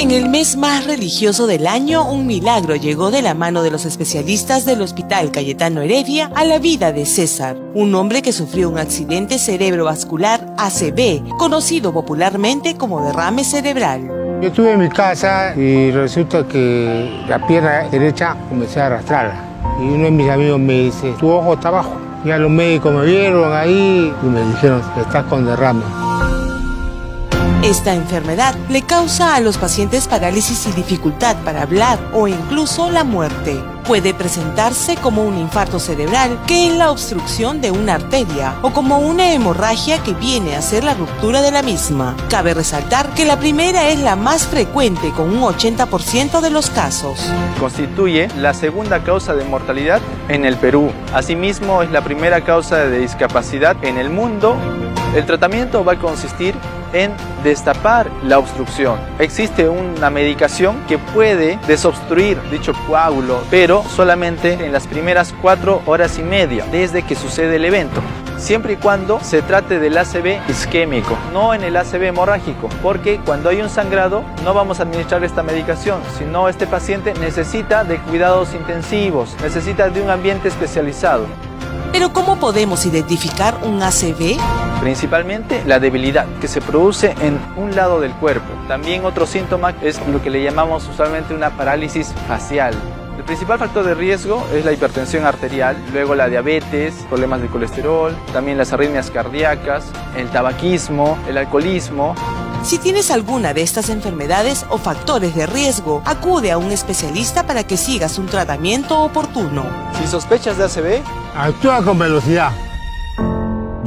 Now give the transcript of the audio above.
En el mes más religioso del año, un milagro llegó de la mano de los especialistas del Hospital Cayetano Heredia a la vida de César, un hombre que sufrió un accidente cerebrovascular ACV, conocido popularmente como derrame cerebral. Yo estuve en mi casa y resulta que la pierna derecha comencé a arrastrarla. Y uno de mis amigos me dice, tu ojo está abajo. Ya los médicos me vieron ahí y me dijeron estás con derrame. Esta enfermedad le causa a los pacientes parálisis y dificultad para hablar o incluso la muerte. Puede presentarse como un infarto cerebral, que es la obstrucción de una arteria, o como una hemorragia que viene a ser la ruptura de la misma. Cabe resaltar que la primera es la más frecuente con un 80% de los casos. Constituye la segunda causa de mortalidad en el Perú. Asimismo, es la primera causa de discapacidad en el mundo. El tratamiento va a consistir en destapar la obstrucción. Existe una medicación que puede desobstruir dicho coágulo, pero solamente en las primeras cuatro horas y media desde que sucede el evento siempre y cuando se trate del ACV isquémico, no en el ACV hemorrágico, porque cuando hay un sangrado no vamos a administrar esta medicación, sino este paciente necesita de cuidados intensivos, necesita de un ambiente especializado. Pero ¿cómo podemos identificar un ACV? Principalmente la debilidad que se produce en un lado del cuerpo. También otro síntoma es lo que le llamamos usualmente una parálisis facial. El principal factor de riesgo es la hipertensión arterial, luego la diabetes, problemas de colesterol, también las arritmias cardíacas, el tabaquismo, el alcoholismo. Si tienes alguna de estas enfermedades o factores de riesgo, acude a un especialista para que sigas un tratamiento oportuno. Si sospechas de ACV, actúa con velocidad.